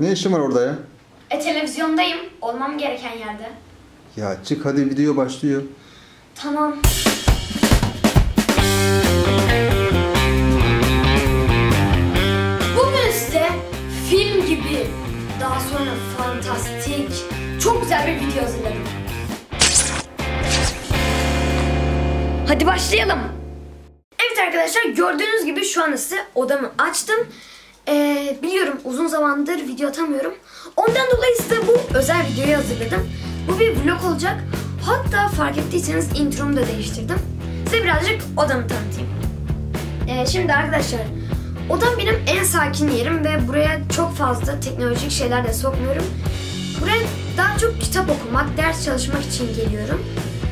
Ne işin var orada ya? E televizyondayım. Olmam gereken yerde. Ya çık hadi video başlıyor. Tamam. Bugün size film gibi, daha sonra fantastik, çok güzel bir video hazırladım. Hadi başlayalım. Evet arkadaşlar gördüğünüz gibi şu anda size odamı açtım. Ee, biliyorum uzun zamandır video atamıyorum. Ondan dolayı size bu özel videoyu hazırladım. Bu bir vlog olacak. Hatta fark ettiyseniz intromu da değiştirdim. Size birazcık odamı tanıtayım. Ee, şimdi arkadaşlar odam benim en sakin yerim ve buraya çok fazla teknolojik şeyler de sokmuyorum. Buraya daha çok kitap okumak, ders çalışmak için geliyorum.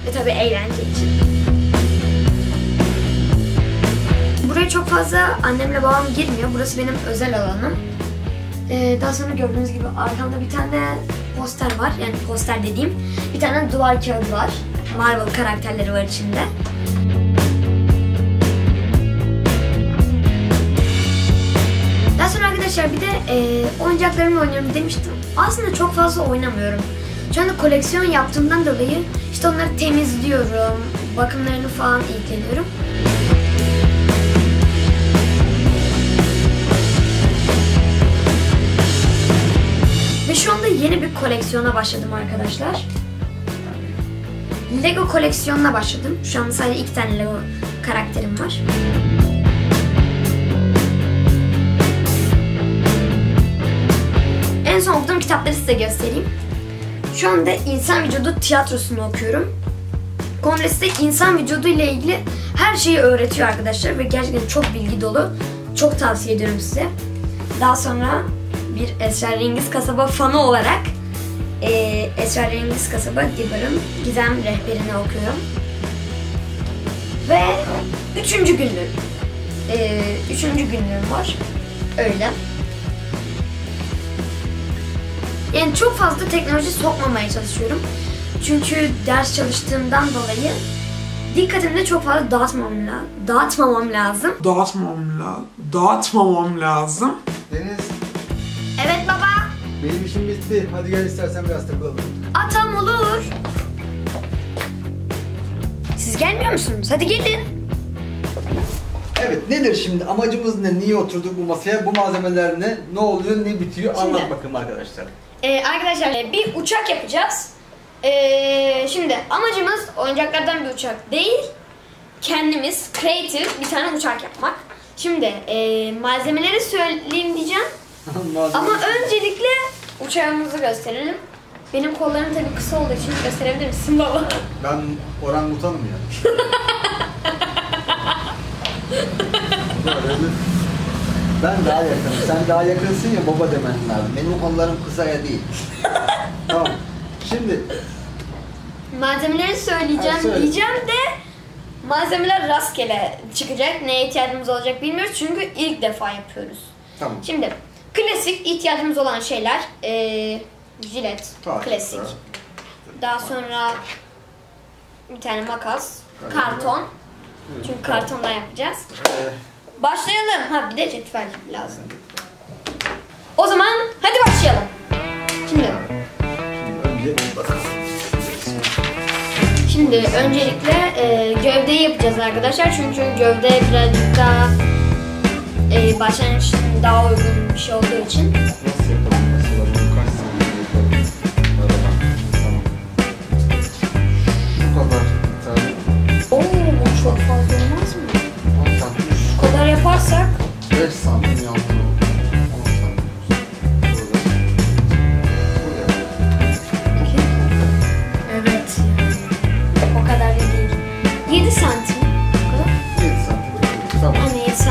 Ve tabii eğlence için. Buraya çok fazla annemle babam girmiyor. Burası benim özel alanım. Ee, daha sonra gördüğünüz gibi arkamda bir tane poster var. Yani poster dediğim bir tane duvar kağıdı var. Marvel karakterleri var içinde. Daha sonra arkadaşlar bir de e, oyuncaklarımla oynuyorum demiştim. Aslında çok fazla oynamıyorum. Şu anda koleksiyon yaptığımdan dolayı işte onları temizliyorum, bakımlarını falan ilgileniyorum. Yeni bir koleksiyona başladım arkadaşlar. Lego koleksiyonuna başladım. Şu an sadece iki tane Lego karakterim var. En son okuduğum kitapları size göstereyim. Şu anda insan vücudu tiyatrosunu okuyorum. Kongreste insan vücudu ile ilgili her şeyi öğretiyor arkadaşlar ve gerçekten çok bilgi dolu. Çok tavsiye ediyorum size. Daha sonra bir Esrarengiz Kasaba fanı olarak e, Esrarengiz Kasaba Dibbar'ın Gizem rehberini okuyorum. Ve üçüncü günlüğüm. E, üçüncü günlüğüm var. Öyle. Yani çok fazla teknoloji sokmamaya çalışıyorum. Çünkü ders çalıştığımdan dolayı dikkatimi de çok fazla dağıtmamam, la- dağıtmamam lazım. dağıtmamam lazım. Dağıtmamam lazım. Deniz bitti. Hadi gel istersen biraz takılalım. Atam olur. Siz gelmiyor musunuz? Hadi gelin. Evet nedir şimdi amacımız ne? Niye oturduk bu masaya? Bu malzemeler ne? Ne oluyor? Ne bitiyor? Anlat Şimdi- bakalım arkadaşlar. Ee, arkadaşlar e, bir uçak yapacağız. Ee, şimdi amacımız oyuncaklardan bir uçak değil. Kendimiz creative bir tane uçak yapmak. Şimdi e, malzemeleri söyleyeyim diyeceğim. Ama öncelikle uçağımızı gösterelim. Benim kollarım tabii kısa olduğu için gösterebilir misin baba? Ben orangutanım ya. Ben daha yakınım. Sen daha yakınsın ya baba demen lazım. Benim kollarım kısaya değil. tamam. Şimdi Malzemeleri söyleyeceğim Ha, söyle. diyeceğim de malzemeler rastgele çıkacak. Neye ihtiyacımız olacak bilmiyoruz çünkü ilk defa yapıyoruz. tamam. Şimdi klasik ihtiyacımız olan şeyler eee jilet, Taş, klasik. taş. Daha sonra bir tane makas, karton. Çünkü kartondan yapacağız. Başlayalım. Ha bir de cetvel lazım. O zaman hadi başlayalım. Şimdi. Şimdi öncelikle e, gövdeyi yapacağız arkadaşlar çünkü gövde birazcık daha e, başlangıç için daha uygun bir şey olduğu için. Nasıl yapalım mesela bunu kaç saniye yapalım? Araba. Tamam. Bu kadar bir tane. Oo bu çok fazla olmaz mı? 10 santim. Bu kadar yaparsak 5 santim yandı. 10 santim. Burada. Buraya. evet o kadar da değil. 7 santim. Bu kadar. 7 santim. Tamam. Anne 7 santim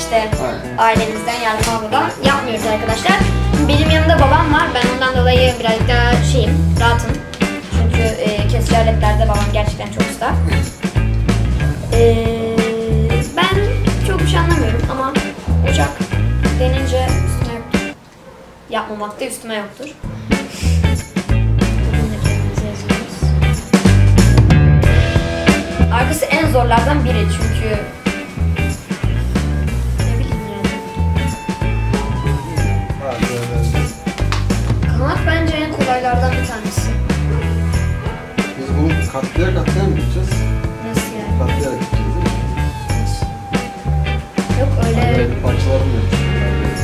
işte Aynen. ailemizden yardım almadan yapmıyoruz arkadaşlar. Benim yanımda babam var. Ben ondan dolayı birazcık daha şeyim, rahatım. Çünkü e, kesici aletlerde babam gerçekten çok usta. E, ben çok bir şey anlamıyorum ama uçak denince üstüme yoktur. Yapmamak da üstüme yoktur. Arkası en zorlardan biri çünkü en kolaylardan bir tanesi. Biz bunu katlaya katlaya mı gideceğiz? Nasıl yani? Katlayarak gideceğiz değil mi? Yok öyle Böyle parçalar mı yapacağız?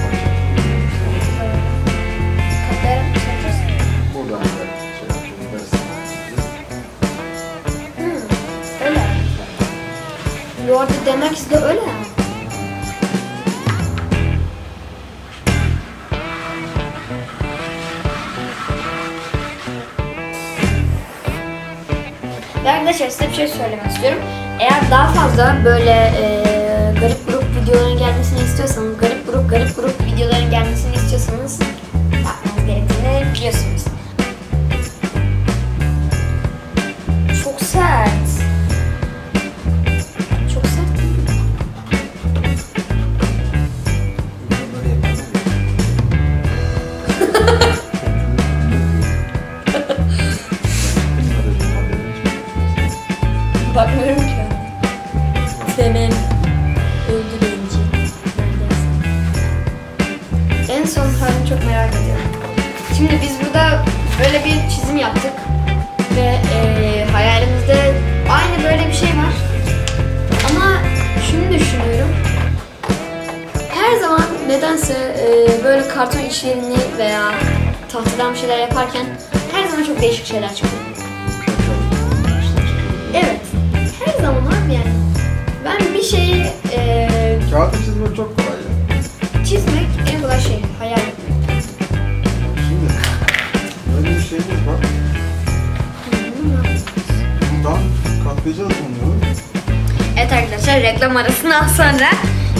katlayarak mı yapacağız? Buradan da şey yapacağız. Arkadaşlar size bir şey söylemek istiyorum. Eğer daha fazla böyle e, garip grup videoların gelmesini istiyorsanız, garip grup garip grup videoların gelmesini istiyorsanız yapmanız gerektiğini biliyorsunuz. Nedense eee, böyle karton işlerini veya tahtadan bir şeyler yaparken her zaman çok değişik şeyler çıkıyor. Evet. Her zaman abi yani. Ben bir şeyi eee, Kağıt çizmek çok kolay ya. çizmek en kolay şey. Hayal etmek. Şimdi böyle bir şeyimiz var. Buradan katlayacağız bunları. Evet arkadaşlar reklam arasından sonra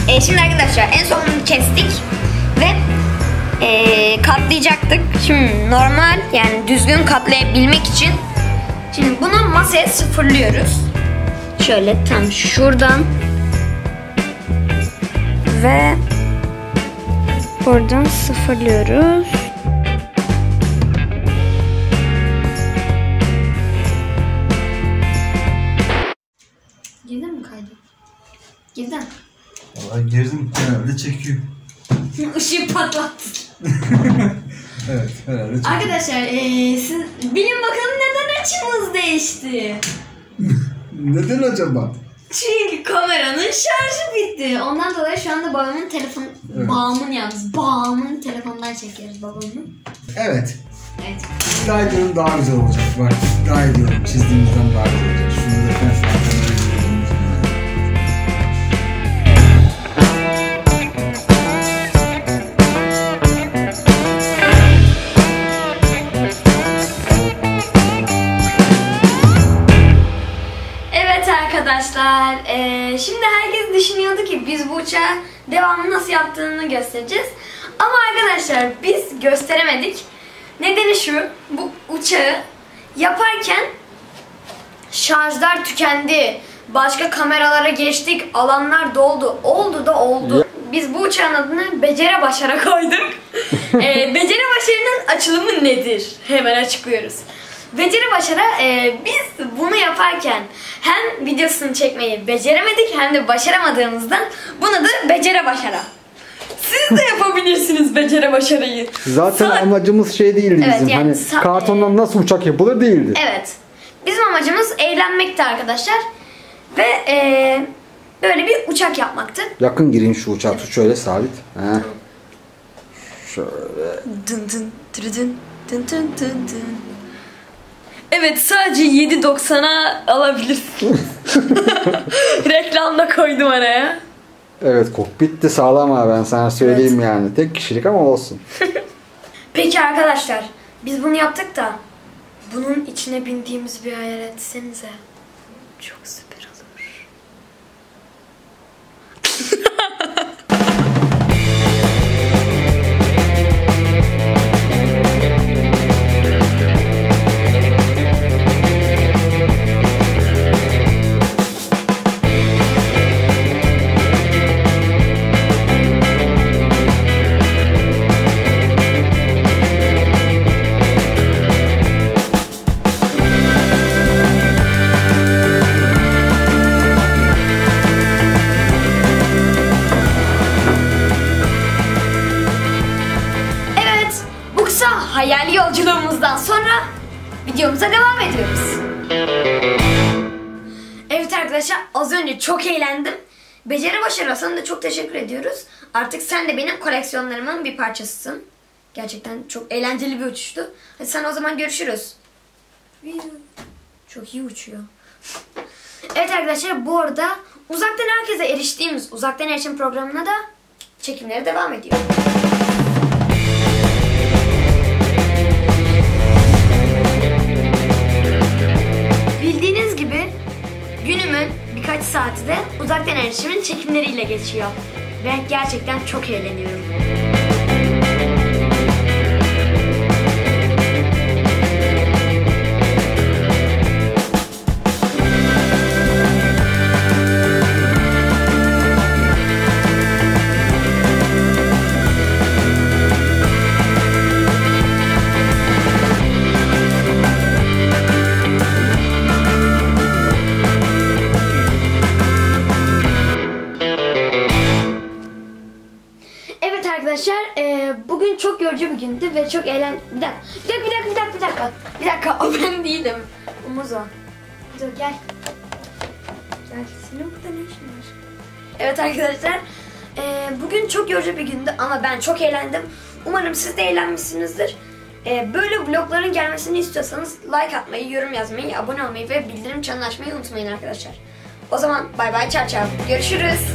e, şimdi arkadaşlar en son kestik ve e, katlayacaktık. Şimdi normal yani düzgün katlayabilmek için şimdi bunu masaya sıfırlıyoruz. Şöyle tam şuradan ve buradan sıfırlıyoruz. Çekiyor. Işığı patlattı. Evet herhalde. Arkadaşlar eee siz bilin bakalım neden açımız değişti. Neden acaba? Çünkü kameranın şarjı bitti. Ondan dolayı şu anda babamın telefon... Evet. Babamın yalnız. Babamın telefonundan çekiyoruz babamın. Evet. Evet. İddia ediyorum daha güzel olacak. Bak iddia ediyorum çizdiğimizden daha güzel olacak. Şunu da ben şu an bu uçağı devamlı nasıl yaptığını göstereceğiz. Ama arkadaşlar biz gösteremedik. Nedeni şu. Bu uçağı yaparken şarjlar tükendi. Başka kameralara geçtik. Alanlar doldu. Oldu da oldu. Biz bu uçağın adını Becere Başar'a koyduk. ee, Becere Başarı'nın açılımı nedir? Hemen açıklıyoruz. Beceri Başar'a e, biz bunu yaparken hem videosunu çekmeyi beceremedik hem de başaramadığımızdan bunu da Becere Başar'a. Siz de yapabilirsiniz Becere Başarı'yı. Zaten Sa- amacımız şey değildi Evet, bizim. yani hani sa- kartondan nasıl uçak yapılır değildi. Evet. Bizim amacımız eğlenmekti arkadaşlar. Ve e, böyle bir uçak yapmaktı. Yakın girin şu uçağı tut şöyle sabit. Heh. Şöyle. Dın dın dın dın dın dın dın. Evet sadece 7.90'a alabilirsin. Reklamda koydum araya. Evet kokpit de sağlam ha ben sana söyleyeyim yani. Tek kişilik ama olsun. Peki arkadaşlar biz bunu yaptık da bunun içine bindiğimiz bir hayal etsenize. Çok süper yolculuğumuzdan sonra videomuza devam ediyoruz. Evet arkadaşlar az önce çok eğlendim. Beceri başarı sana da çok teşekkür ediyoruz. Artık sen de benim koleksiyonlarımın bir parçasısın. Gerçekten çok eğlenceli bir uçuştu. Hadi sana o zaman görüşürüz. Çok iyi uçuyor. Evet arkadaşlar bu arada uzaktan herkese eriştiğimiz uzaktan erişim programına da çekimleri devam ediyor. Birkaç saati de uzaktan erişimin çekimleriyle geçiyor. Ve gerçekten çok eğleniyorum. Arkadaşlar e, bugün çok yorucu bir gündü ve çok eğlen... Bir dakika, bir dakika, bir dakika, bir dakika, bir dakika. O ben değilim. Umuz o. Dur gel. Gel, senin burada ne işin var? Evet arkadaşlar, e, bugün çok yorucu bir gündü ama ben çok eğlendim. Umarım siz de eğlenmişsinizdir. E, böyle vlogların gelmesini istiyorsanız like atmayı, yorum yazmayı, abone olmayı ve bildirim çanını açmayı unutmayın arkadaşlar. O zaman bay bay çar çar. Görüşürüz.